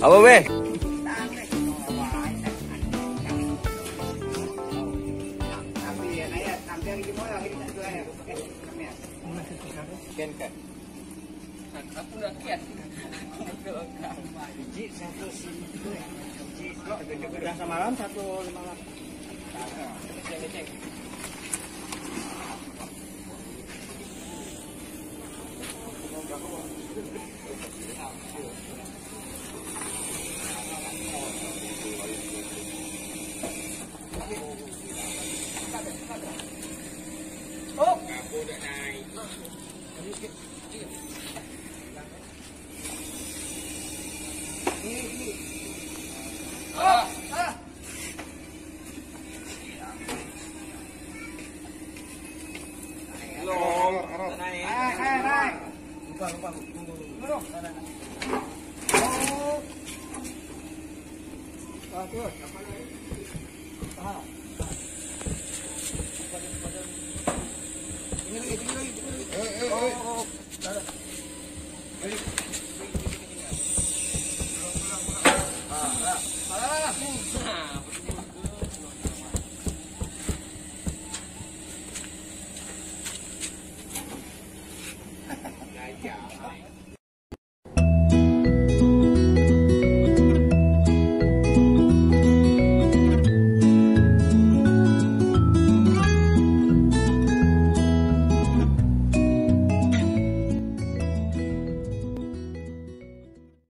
Apa be? Kan? Aku rakyat. Biji satu sini. Biji Udah samalam satu lima delapan. Cek cek. Oh,